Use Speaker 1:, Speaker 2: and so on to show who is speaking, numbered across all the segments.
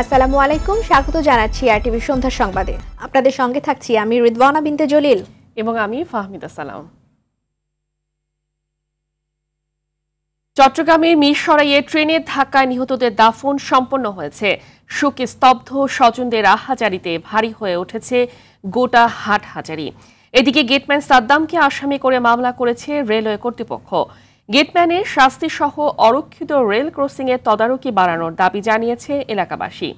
Speaker 1: আসসালামু আলাইকুম, স্বাগত জানাচ্ছি আর টিভি সন্ধ্যা সংবাদে। আপনাদের সঙ্গে থাকছি আমি রিদওয়ানা বিনতে জলিল।
Speaker 2: এবং আমি ফাহমিদা সালাম। চট্টগ্রামের মিরসরাইয়ে ট্রেনের ধাক্কায় নিহতদের দাফন সম্পন্ন হয়েছে। শোকে স্তব্ধ স্বজনদের আহাজারিতে ভারী হয়ে উঠেছে গোটা হাট হাজারি এদিকে গেটম্যান সাদ্দামকে আসামি করে মামলা করেছে রেলওয়ে কর্তৃপক্ষ। গেটম্যানের শাস্তি সহ অরক্ষিত রেল ক্রসিং এর তদারকি বাড়ানোর দাবি জানিয়েছে এলাকাবাসী।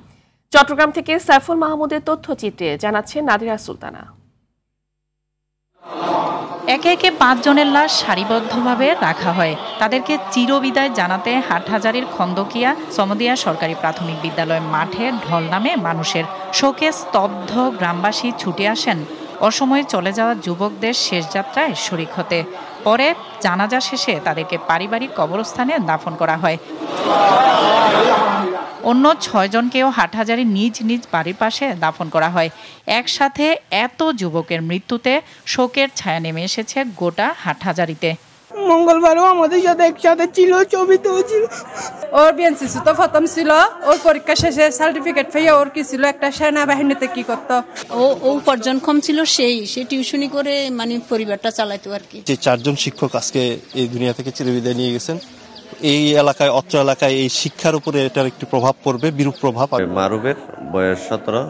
Speaker 2: চট্টগ্রাম থেকে সাইফুল মাহমুদের তথ্যচিত্রে জানাচ্ছে নাদিরা সুলতানা।
Speaker 3: একে একে পাঁচজনের লাশ সারিবদ্ধভাবে রাখা হয়। তাদেরকে চিরবিদায় জানাতে হাটহাজারির খন্দকিয়া সমদিয়া সরকারি প্রাথমিক বিদ্যালয় মাঠে ঢল নামে মানুষের শোকে স্তব্ধ গ্রামবাসী ছুটে আসেন। অসময়ে চলে যাওয়া যুবকদের শেষ যাত্রায় শরিক হতে। পরে জানাজা শেষে তাদেরকে পারিবারিক কবরস্থানে দাফন করা হয়। অন্য ছয়জনকেও হাটহাজারি নিজ নিজ বাড়ির পাশে দাফন করা হয়। একসাথে এত যুবকের মৃত্যুতে শোকের ছায়া নেমে এসেছে গোটা হাটহাজারিতে।
Speaker 4: মঙ্গলবারও আমাদের সাথে একসাথে ছিল ছবিতেও ছিল
Speaker 5: ওর বিএনসিসি তো প্রথম ছিল ওর পরীক্ষা শেষে সার্টিফিকেট পেয়ে ওর কি ছিল একটা সেনাবাহিনীতে কি করতো?
Speaker 6: ও ও উপার্জন কম ছিল সেই সে টিউশনি করে মানে পরিবারটা চালাইতো আর কি।
Speaker 7: যে চারজন শিক্ষক আজকে এই দুনিয়া থেকে চিরবিদায় নিয়ে গেছেন এই এলাকায় অত্র এলাকায় এই শিক্ষার উপরে এটার একটি প্রভাব পড়বে বিরূপ প্রভাব
Speaker 8: মারুবের বয়স সতেরো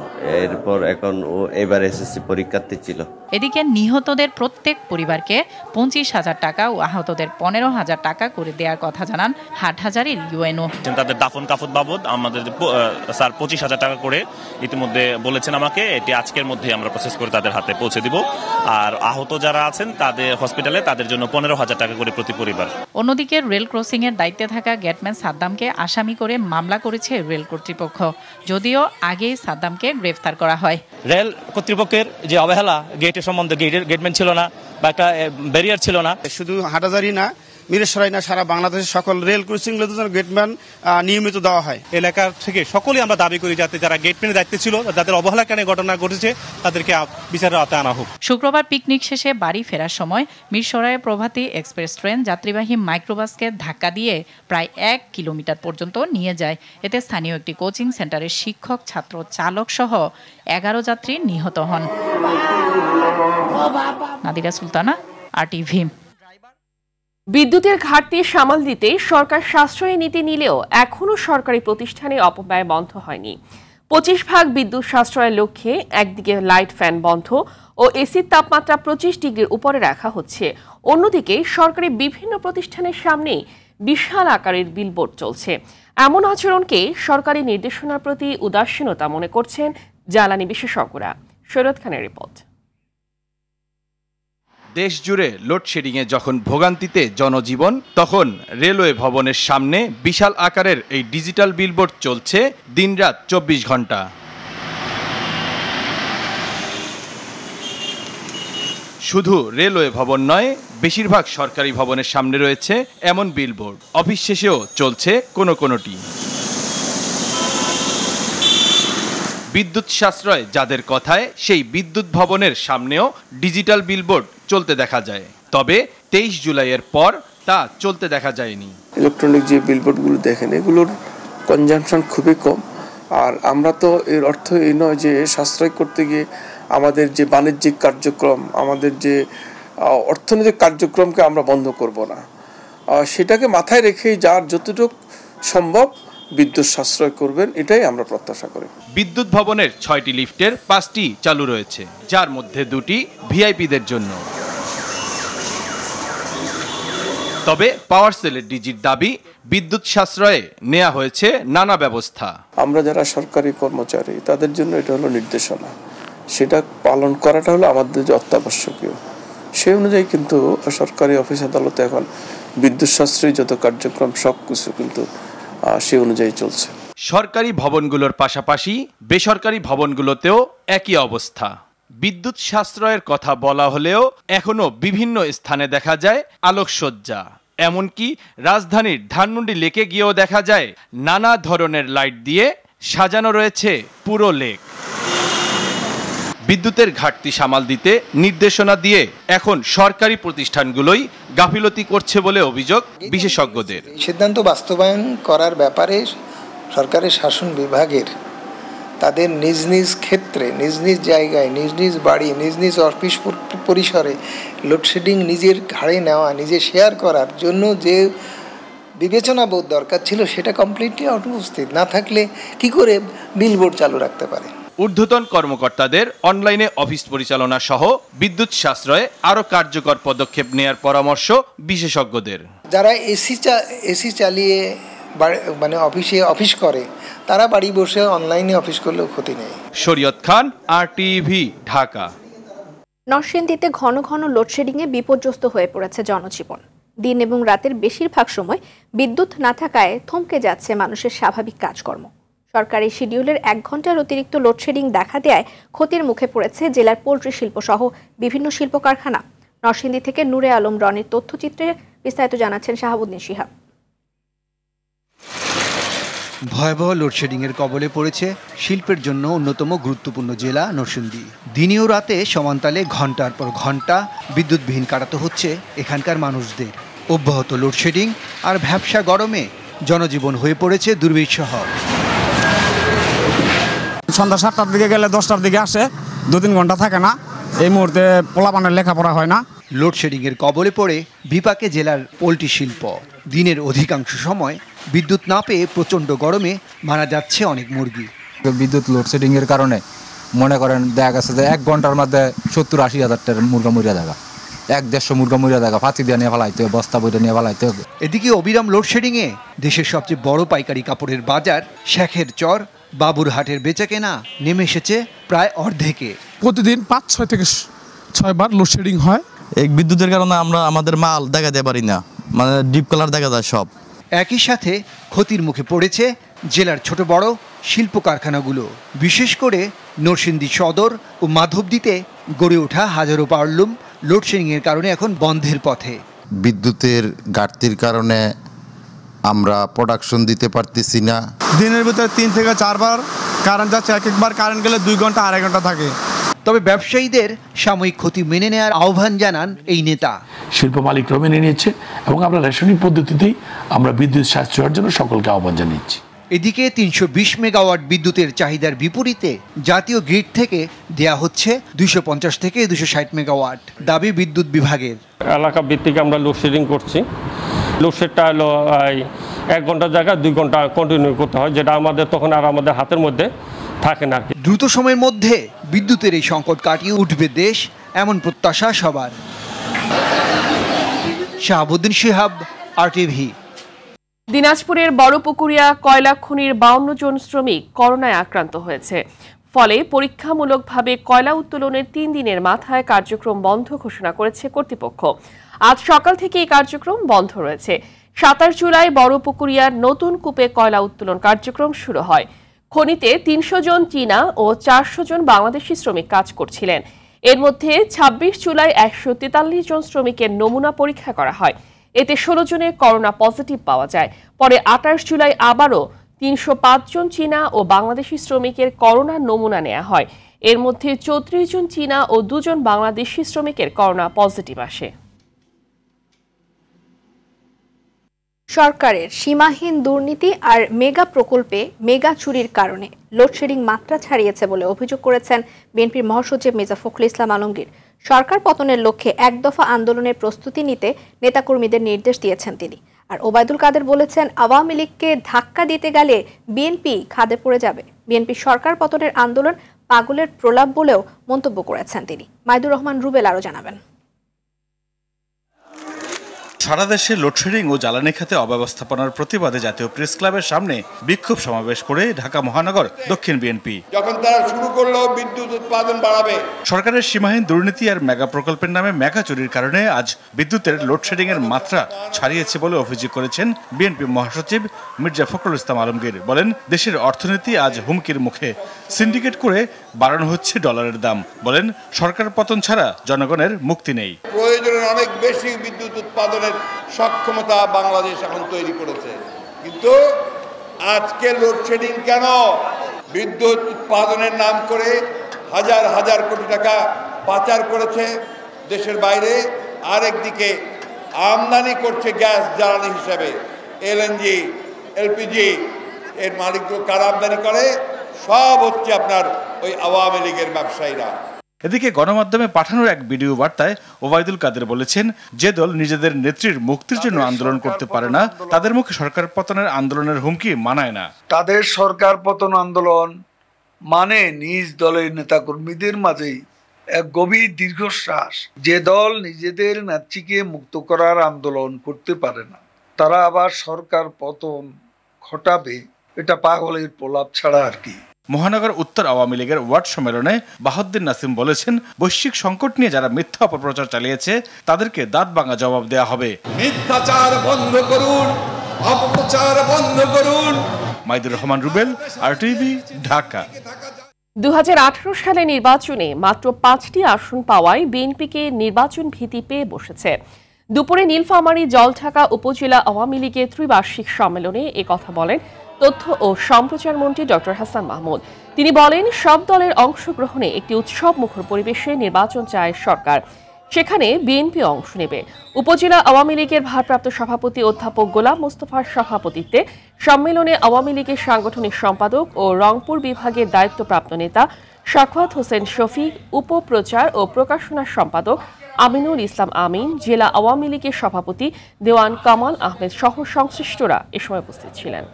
Speaker 8: এরপর এখন ও এবার এসএসসি পরীক্ষার্থী ছিল।
Speaker 3: এদিকে নিহতদের প্রত্যেক পরিবারকে পঁচিশ হাজার টাকা ও আহতদের পনেরো হাজার টাকা করে দেওয়ার কথা জানান হাট হাটহাজারির ইউএনও
Speaker 9: তাদের দাফন কাফত বাবদ আমাদের স্যার পঁচিশ হাজার টাকা করে ইতিমধ্যে বলেছেন আমাকে এটি আজকের মধ্যে আমরা প্রসেস করে তাদের হাতে পৌঁছে দিব। আর আহত যারা আছেন তাদের হসপিটালে তাদের জন্য পনেরো হাজার টাকা করে প্রতি পরিবার।
Speaker 3: অন্যদিকে রেল ক্রসিং এর দায়িত্বে থাকা গেটম্যান সাদ্দামকে আসামি করে মামলা করেছে রেল কর্তৃপক্ষ। যদিও আগেই সাদ্দামকে গ্রেফতার করা হয়।
Speaker 10: রেল কর্তৃপক্ষের যে অবহেলা গেটের সম্বন্ধে গেটের গেটম্যান ছিল না বা একটা ব্যারিয়ার ছিল না।
Speaker 11: শুধু হাটাজারি না মিরেশ্বরাই না সারা বাংলাদেশের সকল রেল ক্রসিং যেন গেটম্যান নিয়মিত দেওয়া হয়।
Speaker 12: এলাকা থেকে সকলেই আমরা দাবি করি যাতে যারা গেটম্যানের দায়িত্বে ছিল যাদের অবহেলা কারণে ঘটনা ঘটেছে তাদেরকে বিচারের আওতায় আনা হোক।
Speaker 3: শুক্রবার পিকনিক শেষে বাড়ি ফেরার সময় মিরসরাইয়ের প্রভাতী এক্সপ্রেস ট্রেন যাত্রীবাহী মাইক্রোবাসকে ধাক্কা দিয়ে প্রায় এক কিলোমিটার পর্যন্ত নিয়ে যায়। এতে স্থানীয় একটি কোচিং সেন্টারের শিক্ষক ছাত্র চালক সহ এগারো যাত্রী নিহত হন। নাদিরা সুলতানা আর টিভি
Speaker 2: বিদ্যুতের ঘাটতি সামাল দিতে সরকার সাশ্রয়ী নীতি নিলেও এখনও সরকারি প্রতিষ্ঠানে অপব্যয় বন্ধ হয়নি। পঁচিশ ভাগ বিদ্যুৎ সাশ্রয়ের লক্ষ্যে একদিকে লাইট ফ্যান বন্ধ ও এসির তাপমাত্রা পঁচিশ ডিগ্রির উপরে রাখা হচ্ছে। অন্যদিকে সরকারি বিভিন্ন প্রতিষ্ঠানের সামনে বিশাল আকারের বিলবোর্ড চলছে। এমন আচরণকে সরকারি নির্দেশনার প্রতি উদাসীনতা মনে করছেন জ্বালানি বিশেষজ্ঞরা। সৈরত খানের রিপোর্ট।
Speaker 13: দেশ জুড়ে লোডশেডিংয়ে যখন ভোগান্তিতে জনজীবন, তখন রেলওয়ে ভবনের সামনে বিশাল আকারের এই ডিজিটাল বিলবোর্ড চলছে দিনরাত চব্বিশ ঘণ্টা। শুধু রেলওয়ে ভবন নয়, বেশিরভাগ সরকারি ভবনের সামনে রয়েছে এমন বিলবোর্ড অফিস শেষেও চলছে কোনো কোনোটি। বিদ্যুৎ সাশ্রয় যাদের কথায়, সেই বিদ্যুৎ ভবনের সামনেও ডিজিটাল বিলবোর্ড চলতে দেখা যায়। তবে তেইশ জুলাইয়ের পর তা চলতে দেখা যায়নি।
Speaker 14: ইলেকট্রনিক যে বিলবোর্ডগুলো দেখেন এগুলোর কনজামশন খুবই কম। আর আমরা তো এর অর্থ এই নয় যে সাশ্রয় করতে গিয়ে আমাদের যে বাণিজ্যিক কার্যক্রম আমাদের যে অর্থনৈতিক কার্যক্রমকে আমরা বন্ধ করব না। সেটাকে মাথায় রেখেই যার যতটুকু সম্ভব বিদ্যুৎ সাশ্রয় করবেন এটাই আমরা প্রত্যাশা করি।
Speaker 13: বিদ্যুৎ ভবনের ছয়টি লিফটের পাঁচটি চালু রয়েছে যার মধ্যে দুটি ভিআইপিদের জন্য। তবে পাওয়ার সেলের ডিজির দাবি বিদ্যুৎ সাশ্রয়ে নেওয়া হয়েছে নানা ব্যবস্থা।
Speaker 14: আমরা যারা সরকারি কর্মচারী তাদের জন্য এটা হলো নির্দেশনা। সেটা পালন করাটা হলো আমাদের যে অত্যাবশ্যকীয়। সেই অনুযায়ী কিন্তু সরকারি অফিস আদালতে এখন বিদ্যুৎ সাশ্রয়ী যত কার্যক্রম সব কিছু কিন্তু সেই অনুযায়ী চলছে।
Speaker 13: সরকারি ভবনগুলোর পাশাপাশি বেসরকারি ভবনগুলোতেও একই অবস্থা। বিদ্যুৎ সাশ্রয়ের কথা বলা হলেও এখনও বিভিন্ন স্থানে দেখা যায় আলোকসজ্জা। এমনকি রাজধানীর ধানমন্ডি লেকে গিয়েও দেখা যায় নানা ধরনের লাইট দিয়ে সাজানো রয়েছে পুরো লেক। বিদ্যুতের ঘাটতি সামাল দিতে নির্দেশনা দিয়ে এখন সরকারি প্রতিষ্ঠানগুলোই গাফিলতি করছে বলে অভিযোগ বিশেষজ্ঞদের।
Speaker 15: সিদ্ধান্ত বাস্তবায়ন করার ব্যাপারে সরকারের শাসন বিভাগের তাদের নিজ নিজ ক্ষেত্রে নিজ নিজ জায়গায় নিজ নিজ বাড়ি নিজ নিজ অফিস পরিসরে লোডশেডিং নিজের ঘাড়ে নেওয়া নিজে শেয়ার করার জন্য যে বিবেচনা বোধ দরকার ছিল সেটা কমপ্লিটলি অনুপস্থিত না থাকলে কি করে বিলবোর্ড চালু রাখতে পারে?
Speaker 13: ঊর্ধ্বতন কর্মকর্তাদের অনলাইনে অফিস পরিচালনা সহ বিদ্যুৎ সাশ্রয়ে আরও কার্যকর পদক্ষেপ নেয়ার পরামর্শ বিশেষজ্ঞদের।
Speaker 15: যারা এসি চা এসি চালিয়ে মানে অফিসে অফিস করে তারা বাড়ি বসে অনলাইনে অফিস করলেও ক্ষতি নেই।
Speaker 13: শরীয়ত খান আর টিভি ঢাকা।
Speaker 1: নরসিংদীতে ঘন ঘন লোডশেডিংয়ে বিপর্যস্ত হয়ে পড়েছে জনজীবন। দিন এবং রাতের বেশিরভাগ সময় বিদ্যুৎ না থাকায় থমকে যাচ্ছে মানুষের স্বাভাবিক কাজকর্ম। সরকারি শিডিউলের এক ঘণ্টার অতিরিক্ত লোডশেডিং দেখা দেয় ক্ষতির মুখে পড়েছে জেলার পোলট্রি শিল্প সহ বিভিন্ন শিল্প কারখানা নরসিংদী থেকে নূরে আলম রনির তথ্যচিত্রে বিস্তারিত জানাচ্ছেন শাহাবুদ্দিন শিহাব।
Speaker 16: ভয়াবহ লোডশেডিংয়ের কবলে পড়েছে শিল্পের জন্য অন্যতম গুরুত্বপূর্ণ জেলা নরসিংদী। দিনে ও রাতে সমান্তালে ঘণ্টার পর ঘণ্টা বিদ্যুৎবিহীন কাটাতে হচ্ছে এখানকার মানুষদের। অব্যাহত লোডশেডিং আর ভ্যাবসা গরমে জনজীবন হয়ে পড়েছে দুর্বিষহ
Speaker 17: সন্ধ্যা সাতটার দিকে গেলে দশটার দিকে আসে দু তিন ঘণ্টা থাকে না। এই মুহূর্তে পোলাপানের লেখাপড়া হয় না।
Speaker 16: লোডশেডিংয়ের কবলে পড়ে বিপাকে জেলার পোলট্রি শিল্প। দিনের অধিকাংশ সময় বিদ্যুৎ না পেয়ে প্রচণ্ড গরমে মারা যাচ্ছে অনেক মুরগি।
Speaker 18: বিদ্যুৎ লোডশেডিং এর কারণে মনে করেন দেখা গেছে যে এক ঘণ্টার মধ্যে সত্তর আশি হাজার টাকার মুরগা মরিয়া দেখা। এক দেড়শো মুরগা মরিয়া দেখা ফাঁচি দিয়ে নিয়ে ফেলাইতে হবে, বস্তা বইটা নিয়ে ফেলাইতে হবে।
Speaker 16: এদিকে অবিরাম লোডশেডিংয়ে দেশের সবচেয়ে বড় পাইকারি কাপড়ের বাজার শেখের চর বাবুরহাটের বেচাকেনা নেমে এসেছে প্রায় অর্ধেকে।
Speaker 19: প্রতিদিন পাঁচ ছয় থেকে ছয়বার লোডশেডিং হয়।
Speaker 20: এই বিদ্যুতের কারণে আমরা আমাদের মাল দেখাতে পারি না। মানে ডিপ কালার দেখা যায় সব।
Speaker 16: একই সাথে ক্ষতির মুখে পড়েছে জেলার ছোট বড় শিল্প কারখানাগুলো। বিশেষ করে নরসিংদী সদর ও মাধবদীতে গড়ে ওঠা হাজারো পাওয়ারলুম লোডশেডিংয়ের কারণে এখন বন্ধের পথে।
Speaker 21: বিদ্যুতের ঘাটতির কারণে আমরা প্রোডাকশন দিতে পারতেছি না।
Speaker 17: দিনের ভিতরে তিন থেকে চারবার কারেন্ট যাচ্ছে এক একবার কারেন্ট গেলে দুই ঘণ্টা আড়াই ঘণ্টা থাকে।
Speaker 16: তবে ব্যবসায়ীদের সাময়িক ক্ষতি মেনে নেওয়ার আহ্বান জানান এই নেতা।
Speaker 22: শিল্প মালিকরাও মেনে নিয়েছে এবং আমরা রেশনিং পদ্ধতিতেই আমরা বিদ্যুৎ সাশ্রয়ের জন্য সকলকে আহ্বান জানিয়েছি।
Speaker 16: এদিকে তিনশো বিশ মেগাওয়াট বিদ্যুতের চাহিদার বিপরীতে জাতীয় গ্রিড থেকে দেয়া হচ্ছে দুইশো পঞ্চাশ থেকে দুশো ষাট মেগাওয়াট দাবি বিদ্যুৎ বিভাগের।
Speaker 23: এলাকা ভিত্তিক আমরা লোডশেডিং করছি। লোডশেডটা হলো এক ঘণ্টার জায়গায় দুই ঘণ্টা কন্টিনিউ করতে হয় যেটা আমাদের তখন আর আমাদের হাতের মধ্যে থাকে না।
Speaker 16: দ্রুত সময়ের মধ্যে বিদ্যুতের এই সংকট কাটিয়ে উঠবে দেশ এমন প্রত্যাশা সবার। শাহাবুদ্দিন শিহাব আরটিভি
Speaker 2: দিনাজপুরের বড়পুকুরিয়া কয়লা খনির বাউন্ন জন শ্রমিক করোনায় আক্রান্ত হয়েছে। ফলে পরীক্ষামূলকভাবে কয়লা উত্তোলনের তিন দিনের মাথায় কার্যক্রম বন্ধ ঘোষণা করেছে কর্তৃপক্ষ। আজ সকাল থেকে এই কার্যক্রম বন্ধ রয়েছে। সাতাশ জুলাই বড়পুকুরিয়ার নতুন কূপে কয়লা উত্তোলন কার্যক্রম শুরু হয়। খনিতে তিনশো জন চীনা ও চারশো জন বাংলাদেশি শ্রমিক কাজ করছিলেন। এর মধ্যে ২৬ জুলাই একশো তেতাল্লিশ জন শ্রমিকের নমুনা পরীক্ষা করা হয়। এতে ষোলো জনের করোনা পজিটিভ পাওয়া যায়। পরে আঠাশ জুলাই আবারও তিনশো পাঁচ জন চীনা ও বাংলাদেশি শ্রমিকের করোনা নমুনা নেওয়া হয়। এর মধ্যে চৌত্রিশ জন চীনা ও দুজন বাংলাদেশি শ্রমিকের করোনা পজিটিভ আসে।
Speaker 1: সরকারের সীমাহীন দুর্নীতি আর মেগা প্রকল্পে মেগা চুরির কারণে লোডশেডিং মাত্রা ছাড়িয়েছে বলে অভিযোগ করেছেন বিএনপির মহাসচিব মির্জা ফখরুল ইসলাম আলমগীর। সরকার পতনের লক্ষ্যে এক দফা আন্দোলনের প্রস্তুতি নিতে নেতাকর্মীদের নির্দেশ দিয়েছেন তিনি। আর ওবায়দুল কাদের বলেছেন, আওয়ামী লীগকে ধাক্কা দিতে গেলে বিএনপি খাদে পড়ে যাবে। বিএনপি সরকার পতনের আন্দোলন পাগলের প্রলাপ বলেও মন্তব্য করেছেন তিনি। মাইদুর রহমান রুবেল আরও জানাবেন।
Speaker 24: সারা দেশে লোডশেডিং ও জ্বালানি খাতে অব্যবস্থাপনার প্রতিবাদে জাতীয় প্রেস ক্লাবের সামনে বিক্ষোভ সমাবেশ করে ঢাকা মহানগর দক্ষিণ বিএনপি
Speaker 25: যখন তারা শুরু করল বিদ্যুৎ উৎপাদন বাড়াবে।
Speaker 24: সরকারের সীমাহীন দুর্নীতি আর মেগা প্রকল্পের নামে মেগা চুরির কারণে আজ বিদ্যুতের লোডশেডিং এর মাত্রা ছাড়িয়েছে বলে অভিযোগ করেছেন বিএনপি মহাসচিব মির্জা ফখরুল ইসলাম আলমগীর। বলেন দেশের অর্থনীতি আজ হুমকির মুখে। সিন্ডিকেট করে বাড়ানো হচ্ছে ডলারের দাম। বলেন, সরকার পতন ছাড়া জনগণের মুক্তি নেই।
Speaker 25: প্রয়োজনের অনেক বেশি বিদ্যুৎ উৎপাদনের সক্ষমতা বাংলাদেশ এখন তৈরি করেছে। কিন্তু আজকে লোডশেডিং কেন? বিদ্যুৎ উৎপাদনের নাম করে হাজার হাজার কোটি টাকা পাচার করেছে দেশের বাইরে। আরেকদিকে আমদানি করছে গ্যাস জ্বালানি হিসেবে। এলএনজি এলপিজি এর মালিকগুলো কারা আমদানি করে? সব হচ্ছে আপনার ওই আওয়ামী লীগের ব্যবসায়ীরা।
Speaker 24: এদিকে গণমাধ্যমে পাঠানোর এক ভিডিও বার্তায় ওবায়দুল কাদের বলেছেন যে দল নিজেদের নেত্রীর মুক্তির জন্য আন্দোলন করতে পারে না তাদের মুখে সরকার পতনের আন্দোলনের হুমকি মানায় না।
Speaker 26: তাদের সরকার পতন আন্দোলন মানে নিজ দলের নেতাকর্মীদের মাঝেই এক গভীর দীর্ঘশ্বাস। যে দল নিজেদের নেত্রীকে মুক্ত করার আন্দোলন করতে পারে না তারা আবার সরকার পতন ঘটাবে এটা পাগলের প্রলাপ ছাড়া আর কি।
Speaker 24: মহানগর উত্তর আওয়ামী লীগের ওয়ার্ড সম্মেলনে বাহাউদ্দিন নাসিম বলেছেন বৈশ্বিক সংকট নিয়ে যারা মিথ্যা অপপ্রচার চালিয়েছে তাদেরকে দাঁত ভাঙা জবাব দেওয়া হবে।
Speaker 25: মিথ্যাচার বন্ধ করুন অপপ্রচার বন্ধ করুন।
Speaker 24: মাইদুর রহমান রুবেল আর টিভি ঢাকা
Speaker 2: দু সালে নির্বাচনে মাত্র পাঁচটি আসন পাওয়ায় বিএনপিকে নির্বাচন ভীতি পেয়ে বসেছে। দুপুরে নীলফামারী জলঢাকা উপজেলা আওয়ামী লীগের ত্রিবার্ষিক সম্মেলনে কথা বলেন তথ্য ও সম্প্রচার মন্ত্রী ডক্টর হাসান মাহমুদ। তিনি বলেন, সব দলের অংশগ্রহণে একটি উৎসব মুখর পরিবেশে নির্বাচন চায় সরকার। সেখানে বিএনপি অংশ নেবে। উপজেলা আওয়ামী লীগের ভারপ্রাপ্ত সভাপতি অধ্যাপক গোলাম মোস্তফার সভাপতিত্বে সম্মেলনে আওয়ামী লীগের সাংগঠনিক সম্পাদক ও রংপুর বিভাগের দায়িত্বপ্রাপ্ত নেতা শাখওয়াত হোসেন শফিক, উপপ্রচার ও প্রকাশনা সম্পাদক আমিনুল ইসলাম আমিন, জেলা আওয়ামী লীগের সভাপতি দেওয়ান কামাল আহমেদ সহ সংশ্লিষ্টরা এ সময় উপস্থিত ছিলেন।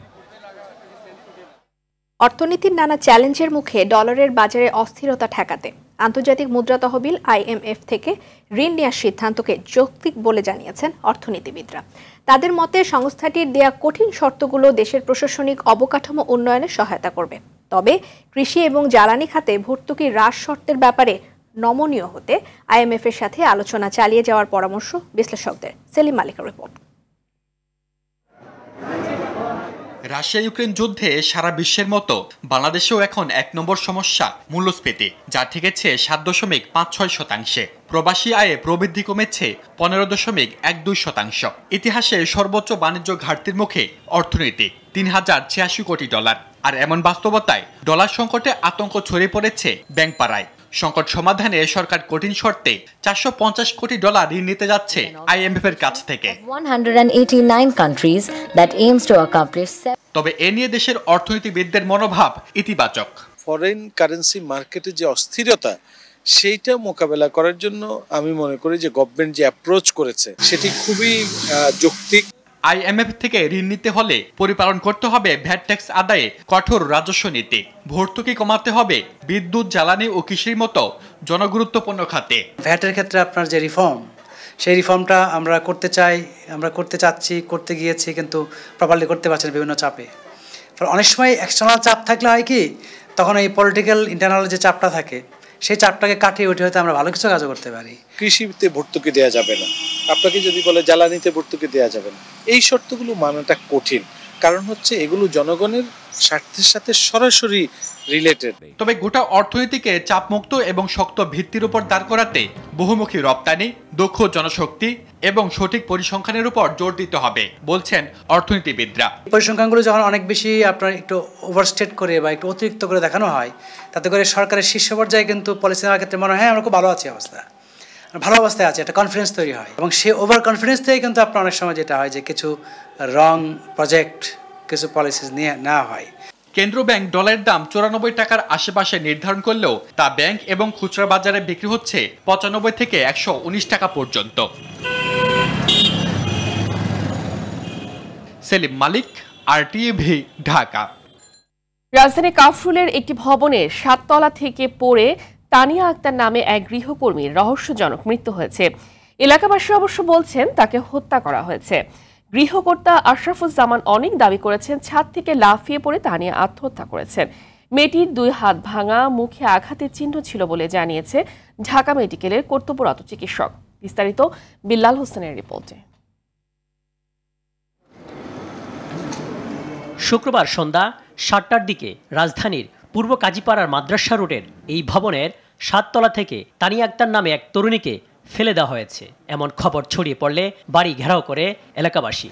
Speaker 1: অর্থনীতির নানা চ্যালেঞ্জের মুখে ডলারের বাজারে অস্থিরতা ঠেকাতে। আন্তর্জাতিক মুদ্রা তহবিল আইএমএফ থেকে ঋণ নেওয়ার সিদ্ধান্তকে যৌক্তিক বলে জানিয়েছেন অর্থনীতিবিদরা। তাদের মতে, সংস্থাটির দেয়া কঠিন শর্তগুলো দেশের প্রশাসনিক অবকাঠামো উন্নয়নে সহায়তা করবে। তবে কৃষি এবং জ্বালানি খাতে ভর্তুকি হ্রাস শর্তের ব্যাপারে নমনীয় হতে আইএমএফ এর সাথে আলোচনা চালিয়ে যাওয়ার পরামর্শ বিশ্লেষকদের। সেলিম মালিকের রিপোর্ট।
Speaker 27: রাশিয়া ইউক্রেন যুদ্ধে সারা বিশ্বের মতো বাংলাদেশেও এখন এক নম্বর সমস্যা মূল্যস্ফীতি, যা ঠেকেছে সাত দশমিক পাঁচ ছয় শতাংশে। প্রবাসী আয়ে প্রবৃদ্ধি কমেছে পনেরো দশমিক এক দুই শতাংশ। ইতিহাসে সর্বোচ্চ বাণিজ্য ঘাটতির মুখে অর্থনীতি, তিন হাজার ছিয়াশি কোটি ডলার। আর এমন বাস্তবতায় ডলার সংকটে আতঙ্ক ছড়িয়ে পড়েছে ব্যাংক পাড়ায় সংকট সমাধানে সরকার কঠিন শর্তে চারশো পঞ্চাশ কোটি ডলার ঋণ নিতে যাচ্ছে আইএমএফ এর কাছ থেকে।
Speaker 28: 189 countries that aims to accomplish
Speaker 27: তবে এ নিয়ে দেশের অর্থনীতিবিদদের মনোভাব ইতিবাচক।
Speaker 29: ফরেন কারেন্সি মার্কেটে যে অস্থিরতা সেইটা মোকাবেলা করার জন্য আমি মনে করি যে গভর্নমেন্ট যে অ্যাপ্রোচ করেছে সেটি খুবই যৌক্তিক।
Speaker 27: আইএমএফ থেকে ঋণ নিতে হলে পরিপালন করতে হবে ভ্যাট ট্যাক্স আদায়ে কঠোর রাজস্ব নীতি। ভর্তুকি কমাতে হবে বিদ্যুৎ জ্বালানি ও কৃষির মতো জনগুরুত্বপূর্ণ খাতে।
Speaker 30: ভ্যাটের ক্ষেত্রে আপনার যে রিফর্ম সেই রিফর্মটা আমরা করতে চাই, আমরা করতে চাচ্ছি, করতে গিয়েছি, কিন্তু প্রপারলি করতে পারছি না বিভিন্ন চাপে। অনেক সময় এক্সটার্নাল চাপ থাকলে হয় কি, তখন এই পলিটিক্যাল ইন্টারনাল যে চাপটা থাকে, সেই চাপটাকে কাটিয়ে উঠে হয়তো আমরা ভালো কিছু কাজও করতে পারি।
Speaker 29: কৃষিতে ভর্তুকি দেওয়া যাবে না। আপনাকে যদি বলে জ্বালানিতে ভর্তুকি দেওয়া যাবে না, এই শর্তগুলো মানাটা কঠিন। কারণ হচ্ছে এগুলো জনগণের স্বার্থের সাথে সরাসরি রিলেটেড
Speaker 27: তবে গোটা অর্থনীতিকে চাপমুক্ত এবং শক্ত ভিত্তির উপর দাঁড় করাতে বহুমুখী রপ্তানি দক্ষ জনশক্তি এবং সঠিক পরিসংখ্যানের উপর জোর দিতে হবে বলছেন অর্থনীতিবিদরা।
Speaker 30: পরিসংখ্যানগুলো যখন অনেক বেশি আপনার একটু ওভারস্টেট করে বা একটু অতিরিক্ত করে দেখানো হয় তাতে করে সরকারের শীর্ষ পর্যায়ে কিন্তু পলিসি নেওয়ার ক্ষেত্রে মনে হয় হ্যাঁ আমরা খুব ভালো আছি অবস্থা। ভালো অবস্থায় আছে একটা কনফিডেন্স তৈরি হয়। এবং সে ওভার কনফিডেন্স থেকে কিন্তু আপনার অনেক সময় যেটা হয় যে কিছু রং প্রজেক্ট কিছু পলিসিস নিয়ে নেওয়া হয়।
Speaker 27: কেন্দ্র ব্যাংক ডলারের দাম চুরানব্বই টাকার আশেপাশে নির্ধারণ করলেও তা ব্যাংক এবং খুচরা বাজারে বিক্রি হচ্ছে পঁচানব্বই থেকে একশো উনিশ টাকা পর্যন্ত। সেলিম মালিক আরটিভি ঢাকা।
Speaker 2: রাজধানী কাফরুলের একটি ভবনের সাততলা থেকে পড়ে তানিয়া আক্তার নামে এক গৃহকর্মীর রহস্যজনক মৃত্যু হয়েছে। এলাকাবাসী অবশ্য বলছেন তাকে হত্যা করা হয়েছে। গৃহকর্তা আশরাফুজ্জামান অনেক দাবি করেছেন, ছাদ থেকে লাফিয়ে পড়ে তা নিয়ে আত্মহত্যা করেছেন। মেয়েটির দুই হাত ভাঙা, মুখে আঘাতের চিহ্ন ছিল বলে জানিয়েছে ঢাকা মেডিকেলের কর্তব্যরত চিকিৎসক। বিস্তারিত বিল্লাল হোসেনের রিপোর্টে।
Speaker 31: শুক্রবার সন্ধ্যা সাতটার দিকে রাজধানীর পূর্ব কাজীপাড়ার মাদ্রাসা রোডের এই ভবনের সাততলা থেকে তানিয়া আক্তার নামে এক তরুণীকে ফেলে দেওয়া হয়েছে। এমন খবর ছড়িয়ে পড়লে বাড়ি ঘেরাও করে এলাকাবাসী।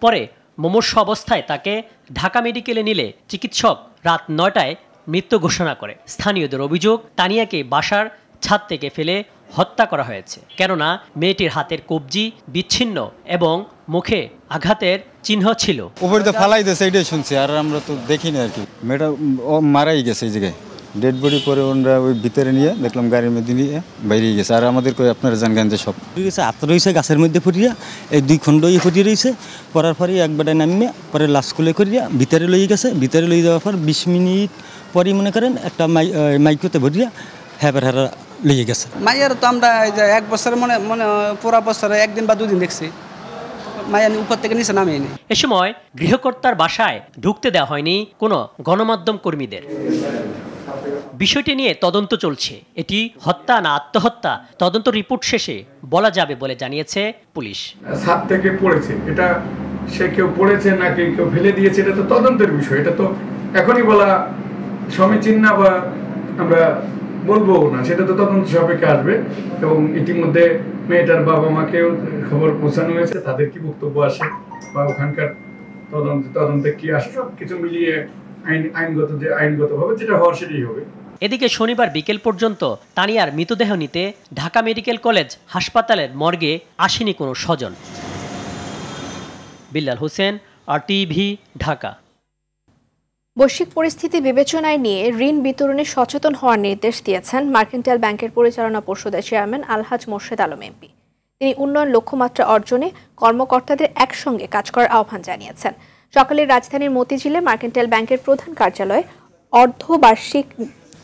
Speaker 31: পরে মুমূর্ষ অবস্থায় তাকে ঢাকা মেডিকেলে নিলে চিকিৎসক রাত নয়টায় মৃত্যু ঘোষণা করে। স্থানীয়দের অভিযোগ, তানিয়াকে বাসার ছাদ থেকে ফেলে হত্যা করা হয়েছে। কেননা মেয়েটির হাতের কবজি বিচ্ছিন্ন এবং মুখে আঘাতের চিহ্ন ছিল।
Speaker 32: উপরে তো ফালাই দিয়েছে, এটাই শুনছি। আর আমরা তো দেখিনি আর কি। মেয়েটা মারাই গেছে এই জায়গায়। ডেড বডি পরে ওরা ওই ভিতরে নিয়ে দেখলাম গাড়ির মধ্যে নিয়ে বাইরে গেছে। আর আমাদের কই আপনারা জানবেন যে সব।
Speaker 33: গেছে হাত রয়েছে গাছের মধ্যে ফুটিয়া এই দুই খণ্ড ইয়ে ফুটিয়ে রয়েছে পরার পরে এক বেটায় নামিয়ে পরে লাশ খুলে করিয়া ভিতরে লই গেছে। ভিতরে লই যাওয়ার পর বিশ মিনিট পরই মনে করেন একটা মাই মাইকোতে ভরিয়া হ্যাঁ হেরা লইয়ে গেছে।
Speaker 34: মাইয়ার তো আমরা এই যে এক বছর মনে মনে পুরা বছরে একদিন বা দুদিন দেখছি। উপর থেকে নিচে নামিয়ে
Speaker 31: এ সময় গৃহকর্তার বাসায় ঢুকতে দেওয়া হয়নি কোনো গণমাধ্যম কর্মীদের। বিষয়টি নিয়ে তদন্ত চলছে। এটি হত্যা না আত্মহত্যা? তদন্ত রিপোর্ট শেষে বলা যাবে বলে জানিয়েছে পুলিশ।
Speaker 35: ছাদ থেকে পড়েছে। এটা সে কেউ পড়েছে নাকি কেউ ফেলে দিয়েছে, এটা তো তদন্তের বিষয়। এটা তো এখনই বলা সমীচীন না বা আমরা বলব না, সেটা তো তদন্ত সাপেক্ষে আসবে। এবং ইতিমধ্যে মেয়েটার বাবা মাকেও খবর পৌঁছানো হয়েছে। তাদের কি বক্তব্য আসে বা ওখানকার তদন্ত তদন্তে কি আসে? সব কিছু মিলিয়ে আইন আইনগত যে আইনগতভাবে যেটা হওয়ার সেটাই হবে।
Speaker 31: এদিকে শনিবার বিকেল পর্যন্ত তানিয়ার মৃতদেহ নিতে ঢাকা মেডিকেল কলেজ হাসপাতালের মর্গে আসেনি কোনো স্বজন। Billal Hossain R TV Dhaka.
Speaker 1: বৈশ্বিক পরিস্থিতি বিবেচনায় নিয়ে ঋণ বিতরণে সচেতন হওয়ার নির্দেশ দিয়েছেন মার্কেন্টাইল ব্যাংকের পরিচালনা পর্ষদের চেয়ারম্যান আলহাজ মোর্শেদ আলম এমপি। তিনি উন্নয়ন লক্ষ্যমাত্রা অর্জনে কর্মকর্তাদের একসঙ্গে কাজ করার আহ্বান জানিয়েছেন। সকালে রাজধানীর মতিঝিলে মার্কেন্টাইল ব্যাংকের প্রধান কার্যালয়ে অর্ধবার্ষিক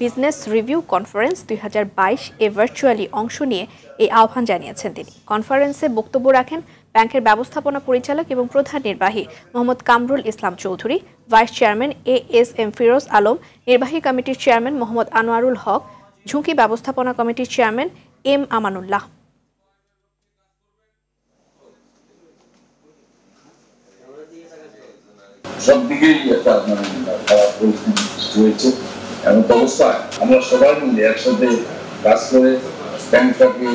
Speaker 1: বিজনেস রিভিউ কনফারেন্স দুই হাজার বাইশ এ ভার্চুয়ালি অংশ নিয়ে এই আহ্বান জানিয়েছেন তিনি। কনফারেন্সে বক্তব্য রাখেন ব্যাংকের ব্যবস্থাপনা পরিচালক এবং প্রধান নির্বাহী Mohammad Kamrul Islam Chowdhury, vice chairman A S M Firoz Alam, নির্বাহী কমিটির চেয়ারম্যান মোহাম্মদ আনোয়ারুল হক, ঝুঁকি ব্যবস্থাপনা কমিটির চেয়ারম্যান এম আমানুল্লাহ।
Speaker 36: সব দিকেই একটা মানে খারাপ পরিস্থিতি সৃষ্টি হয়েছে। এমন অবস্থায় আমরা সবাই মিলে একসাথে কাজ করে ব্যাংকটাকে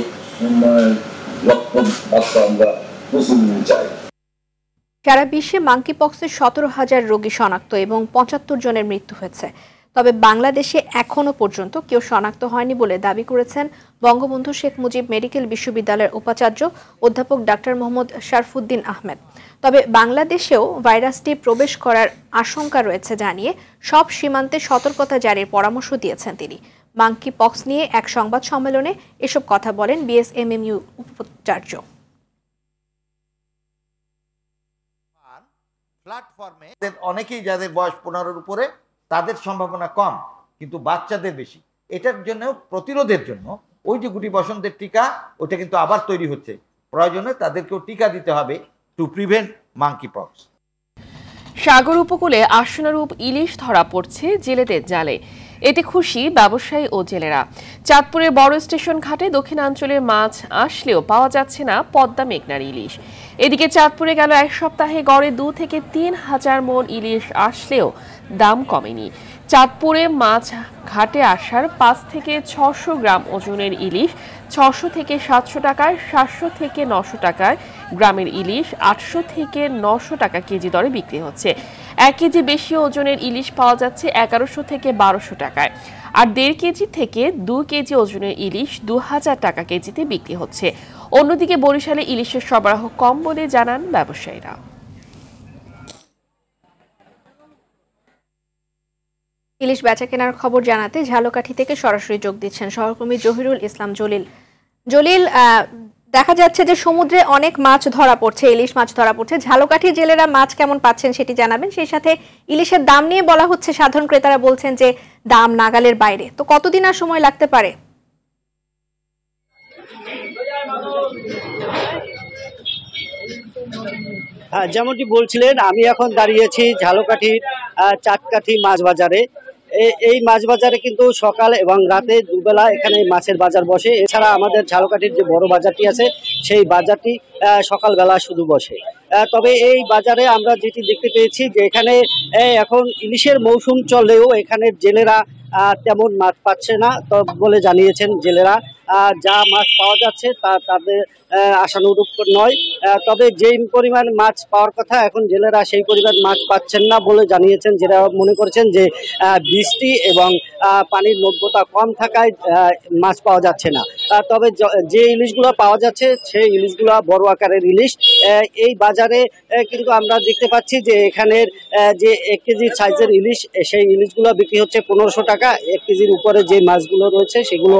Speaker 36: লক্ষ্য বার্তা আমরা নিতে চাই।
Speaker 1: সারা বিশ্বে মাঙ্কিপক্সের সতেরো হাজার রোগী শনাক্ত এবং পঁচাত্তর জনের মৃত্যু হয়েছে। তবে বাংলাদেশে এখনও পর্যন্ত কেউ শনাক্ত হয়নি বলে দাবি করেছেন বঙ্গবন্ধু শেখ মুজিব মেডিকেল বিশ্ববিদ্যালয়ের উপাচার্য অধ্যাপক ডাক্তার মোহাম্মদ শারফুদ্দিন আহমেদ। তবে বাংলাদেশেও ভাইরাসটি প্রবেশ করার আশঙ্কা রয়েছে জানিয়ে সব সীমান্তে সতর্কতা জারির পরামর্শ দিয়েছেন তিনি। মাঙ্কি পক্স নিয়ে এক সংবাদ সম্মেলনে এসব কথা বলেন বিএসএমএমইউ উপাচার্য।
Speaker 37: প্ল্যাটফর্মে অনেকেই যাদের বয়স পনেরোর উপরে তাদের সম্ভাবনা কম, কিন্তু বাচ্চাদের বেশি। এটার জন্য প্রতিরোধের জন্য ওই যে গুটি বসন্তের টিকা, ওটা কিন্তু আবার তৈরি হচ্ছে। প্রয়োজনে তাদেরকেও টিকা দিতে হবে টু প্রিভেন্ট মাঙ্কি পক্স
Speaker 2: সাগর উপকূলে আশনারূপ ইলিশ ধরা পড়ছে জেলেদের জালে। এতে খুশি ব্যবসায়ী ও জেলেরা। চাঁদপুরের বড় স্টেশন ঘাটে দক্ষিণাঞ্চলের মাছ আসলেও পাওয়া যাচ্ছে না পদ্মা মেঘনার ইলিশ। এদিকে চাঁদপুরে গেল এক সপ্তাহে গড়ে দু থেকে তিন হাজার মন ইলিশ আসলেও দাম কমেনি। চাঁদপুরে মাছ ঘাটে আসার পাঁচ থেকে ছশো গ্রাম ওজনের ইলিশ, ছশো থেকে সাতশো টাকায়, সাতশো থেকে নশো টাকায় গ্রামের ইলিশ, আটশো থেকে নশো টাকা কেজি দরে বিক্রি হচ্ছে। এক কেজি বেশি ওজনের ইলিশ পাওয়া যাচ্ছে এগারোশো থেকে বারোশো টাকায়। আর দেড় কেজি থেকে দু কেজি ওজনের ইলিশ দু হাজার টাকা কেজিতে বিক্রি হচ্ছে। অন্যদিকে বরিশালে ইলিশের সরবরাহ কম বলে জানান ব্যবসায়ীরা।
Speaker 1: ইলিশ বেচা কেনার খবর জানাতে ঝালকাঠি থেকে সরাসরি যোগ দিচ্ছেন সহকর্মী জহিরুল ইসলাম জলিল। জলিল দেখা যাচ্ছে যে সমুদ্রে অনেক মাছ ধরা পড়ছে, ইলিশ মাছ ধরা পড়ছে। ঝালকাঠি জেলেরা মাছ কেমন পাচ্ছেন সেটি জানাবেন। সেই সাথে ইলিশের দাম নিয়ে বলা হচ্ছে, সাধারণ ক্রেতারা বলছেন যে দাম নাগালের বাইরে। তো কতদিন আর সময় লাগতে পারে?
Speaker 38: যেমনটি বলছিলেন, আমি এখন দাঁড়িয়েছি ঝালকাঠির চাটকাঠি মাছ বাজারে। এই মাছ বাজারে কিন্তু সকাল এবং রাতে দুবেলা এখানে মাছের বাজার বসে। এছাড়া আমাদের ঝালকাঠির যে বড় বাজারটি আছে, সেই বাজারটি সকালবেলা শুধু বসে। তবে এই বাজারে আমরা যেটি দেখতে পেয়েছি যে এখানে এখন ইলিশের মৌসুম চললেও এখানে জেলেরা তেমন মাছ পাচ্ছে না। বলে জানিয়েছেন জেলেরা যা মাছ পাওয়া যাচ্ছে তা তাদের আশানুরূপ নয়। তবে যেই পরিমাণ মাছ পাওয়ার কথা এখন জেলেরা সেই পরিমাণ মাছ পাচ্ছেন না বলে জানিয়েছেন। যেটা মনে করছেন যে বৃষ্টি এবং পানির লভ্যতা কম থাকায় মাছ পাওয়া যাচ্ছে না। তবে য- ইলিশগুলো পাওয়া যাচ্ছে, সেই ইলিশগুলো বড় আকারের ইলিশ। এই বাজারে কিন্তু আমরা দেখতে পাচ্ছি যে এখানের যে এক কেজি সাইজের ইলিশ সেই ইলিশগুলো বিক্রি হচ্ছে পনেরোশো টাকা। এক কেজির উপরে যে মাছগুলো রয়েছে, সেগুলো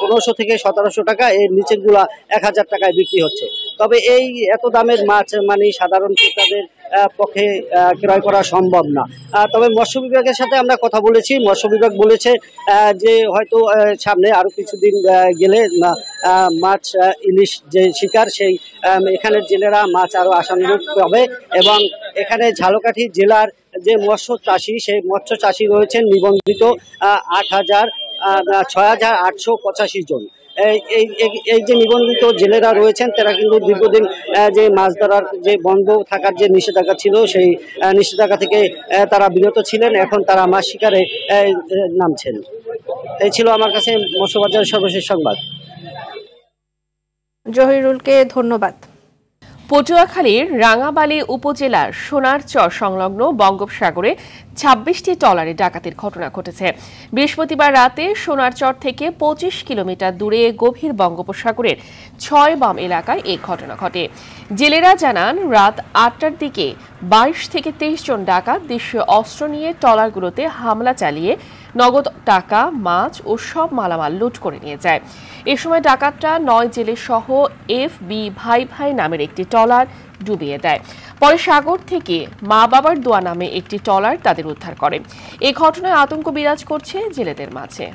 Speaker 38: পনেরোশো থেকে সতেরোশো টাকা। এর নিচেরগুলো এক হাজার টাকায় বিক্রি হচ্ছে। তবে এই এত দামের মাছ মানে সাধারণ ক্রেতাদের পক্ষে ক্রয় করা সম্ভব না। তবে মৎস্য বিভাগের সাথে আমরা কথা বলেছি। মৎস্য বিভাগ বলেছে যে হয়তো সামনে আরও কিছুদিন গেলে মাছ ইলিশ যে শিকার, সেই এখানের জেলেরা মাছ আরও আশানুরূপ পাবে এবং এখানে ঝালকাঠি জেলার যে মৎস্য চাষি, সেই মৎস্য চাষি রয়েছেন নিবন্ধিত আট হাজার ছয় হাজার আটশো পঁচাশি জন। এই যে নিবন্ধিত জেলেরা রয়েছেন, তারা কিন্তু দীর্ঘদিন যে মাছ ধরার যে বন্ধ থাকার যে নিষেধাজ্ঞা ছিল, সেই নিষেধাজ্ঞা থেকে তারা বিরত ছিলেন। এখন তারা মাছ শিকারে নামছেন। এই ছিল আমার কাছে মৎস্যবাজারের সর্বশেষ সংবাদ।
Speaker 1: জহিরুলকে ধন্যবাদ।
Speaker 2: পটুয়াখালীর রাঙাবালী উপজেলার সোনারচর সংলগ্ন বঙ্গোপসাগরে ছাব্বিশটি ট্রলারে ডাকাতির ঘটনা ঘটেছে। বৃহস্পতিবার রাতে সোনারচর থেকে পঁচিশ কিলোমিটার দূরে গভীর বঙ্গোপসাগরের ছয় বাম এলাকায় এই ঘটনা ঘটে। জেলেরা জানান, রাত আটটার দিকে বাইশ থেকে তেইশ জন ডাকাত দেশীয় অস্ত্র নিয়ে ট্রলারগুলোতে হামলা চালিয়ে নগদ টাকা, মাছ ও সব মালামাল লুট করে নিয়ে যায়। এ সময় ডাকাতরা নয় জেলে সহ এফ বি ভাই ভাই নামের একটি ট্রলার ডুবিয়ে দেয়। পরে সাগর থেকে মা বাবার দোয়া নামে একটি ট্রলার তাদের উদ্ধার করে। এ ঘটনায় আতঙ্ক বিরাজ করছে জেলেদের মাঝে।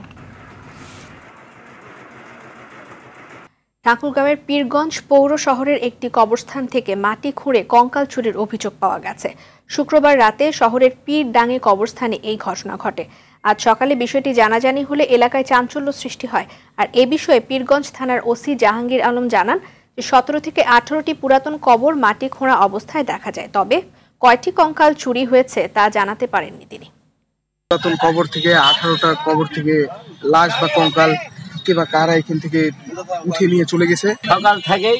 Speaker 1: ঠাকুরগাঁওয়ের পীরগঞ্জ পৌর শহরের একটি কবরস্থান থেকে মাটি খুঁড়ে কঙ্কাল চুরির অভিযোগ পাওয়া গেছে। শুক্রবার রাতে শহরের পীর ডাঙ্গে কবরস্থানে এই ঘটনা ঘটে। আজ সকালে বিষয়টি জানাজানি হলে এলাকায় চাঞ্চল্য সৃষ্টি হয়। আর এ বিষয়ে পীরগঞ্জ থানার ওসি জাহাঙ্গীর আলম জানান যে সতেরো থেকে আঠারোটি পুরাতন কবর মাটি খোঁড়া অবস্থায় দেখা যায়। তবে কয়টি কঙ্কাল চুরি হয়েছে তা জানাতে পারেননি তিনি।
Speaker 39: পুরাতন কবর থেকে আঠারোটা কবর থেকে লাশ বা কঙ্কাল কিংবা কারা এখান থেকে উঠিয়ে নিয়ে চলে গেছে।
Speaker 40: সকাল থেকেই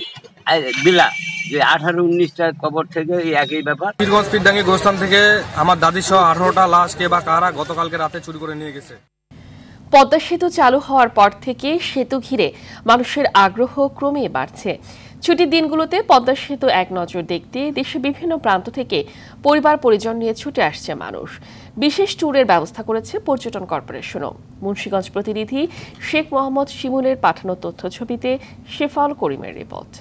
Speaker 40: যে আঠারো উনিশটা কবর থেকে এই একই ব্যাপার।
Speaker 41: পীরগঞ্জ পীরডাঙ্গি গোস্থান থেকে আমার দাদি সহ আঠারোটা লাশ কে বা কারা গতকালকে রাতে চুরি করে নিয়ে গেছে।
Speaker 2: পদ্মা সেতু চালু হওয়ার পর থেকে সেতু ঘিরে মানুষের আগ্রহ ক্রমে বাড়ছে। ছুটির দিনগুলোতে পদ্মা সেতু এক নজর দেখতে দেশের বিভিন্ন প্রান্ত থেকে পরিবার পরিজন নিয়ে ছুটে আসছে মানুষ। বিশেষ ট্যুরের ব্যবস্থা করেছে পর্যটন কর্পোরেশনও। মুন্সীগঞ্জ প্রতিনিধি শেখ মোহাম্মদ শিমুলের পাঠানো তথ্য ছবিতে শেফাল করিমের রিপোর্ট।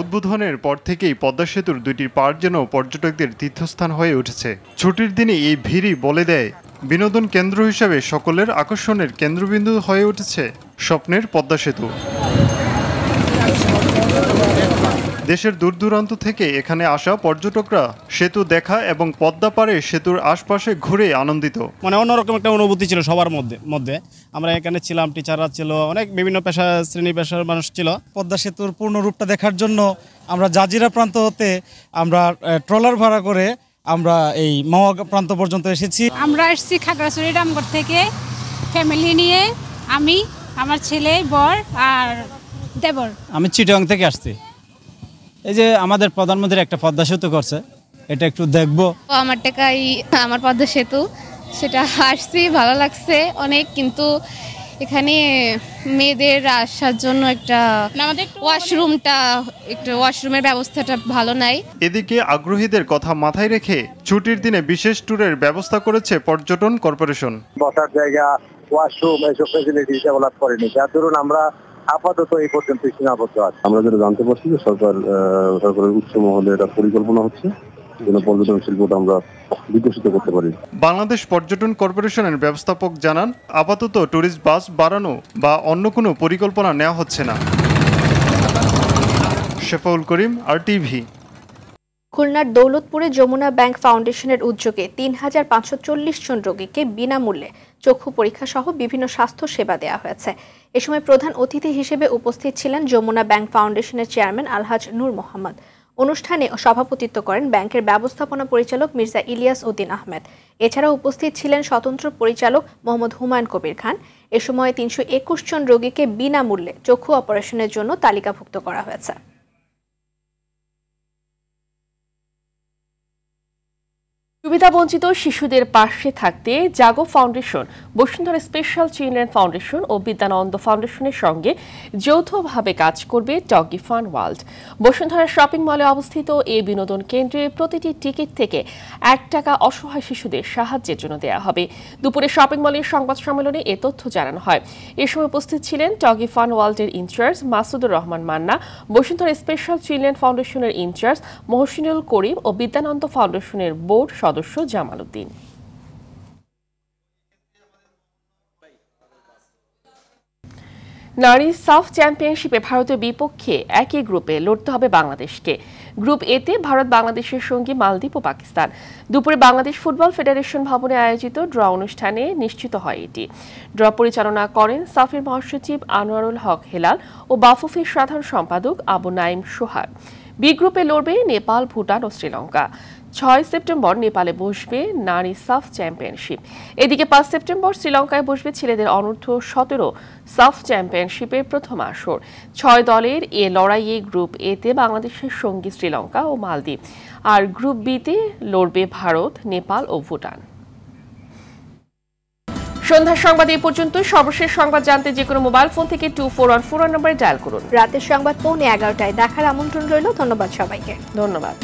Speaker 42: উদ্বোধনের পর থেকেই পদ্মা সেতুর দুইটি পার যেন পর্যটকদের তীর্থস্থান হয়ে উঠেছে। ছুটির দিনে এই ভিড়ই বলে দেয় বিনোদন কেন্দ্র হিসাবে সকলের আকর্ষণের কেন্দ্রবিন্দু হয়ে উঠেছে স্বপ্নের পদ্মা সেতু। দেশের দূর দূরান্ত থেকে এখানে আসা পর্যটকরা সেতু দেখা এবং পদ্মা পারে সেতুর আশপাশে ঘুরে আনন্দিত।
Speaker 43: মানে অন্যরকম একটা অনুভূতি ছিল সবার মধ্যে মধ্যে। আমরা এখানে ছিলাম টিচাররা ছিল অনেক বিভিন্ন পেশা শ্রেণি পেশার মানুষ ছিল।
Speaker 44: পদ্মা সেতুর পূর্ণ রূপটা দেখার জন্য আমরা জাজিরা প্রান্ত হতে আমরা ট্রলার ভাড়া করে আমরা এই মাওয়া প্রান্ত পর্যন্ত এসেছি।
Speaker 45: আমরা এসেছি খাগড়াছড়ি রামগড় থেকে। ফ্যামিলি নিয়ে আমি আমার ছেলে বর আর দেবর।
Speaker 44: আমি চিটং থেকে আসছি। এই যে আমাদের প্রধানমন্ত্রী একটা পদ্মা সেতু করছে এটা একটু দেখব।
Speaker 46: আমার টাকাই আমার পদ্মা সেতু সেটা হাসছি ভালো লাগছে অনেক কিন্তু এখানে মেয়েদের আসার জন্য একটা আমাদের ওয়াশরুমটা একটু ওয়াশরুমের ব্যবস্থাটা ভালো নাই।
Speaker 42: এদিকে আগ্রহীদের কথা মাথায় রেখে ছুটির দিনে বিশেষ ট্যুরের ব্যবস্থা করেছে পর্যটন কর্পোরেশন।
Speaker 47: বসার জায়গা ওয়াশরুম এসব ফেসিলিটি ডেভেলপ করেনি। যার ধরুন আমরা আপাতত এই পর্যন্ত সীমাবদ্ধ আছি।
Speaker 48: আমরা যেটা জানতে পারছি যে সরকার সরকারের উচ্চ মহলে এটা পরিকল্পনা হচ্ছে। যেন পর্যটন শিল্পটা আমরা বিকশিত করতে পারি।
Speaker 42: বাংলাদেশ পর্যটন কর্পোরেশনের ব্যবস্থাপক জানান আপাতত ট্যুরিস্ট বাস বাড়ানো বা অন্য কোনো পরিকল্পনা নেওয়া হচ্ছে না। শেফাউল করিম আর টিভি
Speaker 1: খুলনার দৌলতপুরে যমুনা ব্যাংক ফাউন্ডেশনের উদ্যোগে তিন হাজার পাঁচশো চল্লিশ জন রোগীকে বিনামূল্যে চক্ষু পরীক্ষা সহ বিভিন্ন স্বাস্থ্য সেবা দেওয়া হয়েছে। এ সময় প্রধান অতিথি হিসেবে উপস্থিত ছিলেন যমুনা ব্যাংক ফাউন্ডেশনের চেয়ারম্যান আলহাজ নূর মোহাম্মদ। অনুষ্ঠানে সভাপতিত্ব করেন ব্যাংকের ব্যবস্থাপনা পরিচালক মির্জা ইলিয়াস উদ্দিন আহমেদ। এছাড়া উপস্থিত ছিলেন স্বতন্ত্র পরিচালক মোহাম্মদ হুমায়ুন কবির খান। এ সময় তিনশো একুশ জন রোগীকে বিনামূল্যে চক্ষু অপারেশনের জন্য তালিকাভুক্ত করা হয়েছে।
Speaker 2: সুবিধাবঞ্চিত শিশুদের পাশে থাকতে Jaago foundation, Bashundhara special children foundation ও বিদ্যানন্দ ফাউন্ডেশনের সঙ্গে যৌথভাবে কাজ করবে Doggy Fun World. Bashundhara shopping মলে অবস্থিত এই বিনোদন কেন্দ্রে প্রতিটি টিকিট থেকে এক টাকা অসহায় শিশুদের সাহায্যের জন্য দেওয়া হবে। দুপুরে শপিং মলের সংবাদ সম্মেলনে এ তথ্য জানানো হয়। এ সময় উপস্থিত ছিলেন টগি ফান ওয়ার্ল্ডের incharge Masudur Rahman Manna, Bashundhara special children ফাউন্ডেশনের ইনচার্জ মহসিনুল করিম ও বিদ্যানন্দ ফাউন্ডেশনের বোর্ড সদস্য জামাল উদ্দিন। নারী সাফ চ্যাম্পিয়নশিপে ভারতের বিপক্ষে একই গ্রুপে লড়তে হবে বাংলাদেশকে। গ্রুপ এতে ভারত বাংলাদেশের সঙ্গে মালদ্বীপ ও পাকিস্তান। দুপুরে বাংলাদেশ ফুটবল ফেডারেশন ভবনে আয়োজিত ড্র অনুষ্ঠানে নিশ্চিত হয় এটি। ড্র পরিচালনা করেন সাফের মহাসচিব আনোয়ারুল হক হেলাল ও বাফুফের সাধারণ সম্পাদক আবু নাইম সোহাগ। বি গ্রুপে লড়বে নেপাল, ভুটান ও শ্রীলঙ্কা। ছয় সেপ্টেম্বর নেপালে বসবে নারী সাফ চ্যাম্পিয়নশিপ। এদিকে পাঁচ সেপ্টেম্বর শ্রীলঙ্কায় বসবে ছেলেদের অনূর্ধ্ব সতেরো সাফ চ্যাম্পিয়নশিপের প্রথম আসর। ছয় দলের এ লড়াইয়ে গ্রুপ এতে বাংলাদেশের সঙ্গী শ্রীলঙ্কা ও মালদ্বীপ। আর গ্রুপ বিতে লড়বে ভারত, নেপাল ও ভুটান। সন্ধ্যার সংবাদ এ পর্যন্ত। সর্বশেষ সংবাদ জানতে যে কোনো মোবাইল ফোন থেকে two four one four one নম্বরে ডায়াল করুন।
Speaker 1: রাতের সংবাদ পৌনে এগারোটায় দেখার আমন্ত্রণ রইল। ধন্যবাদ সবাইকে।
Speaker 2: ধন্যবাদ।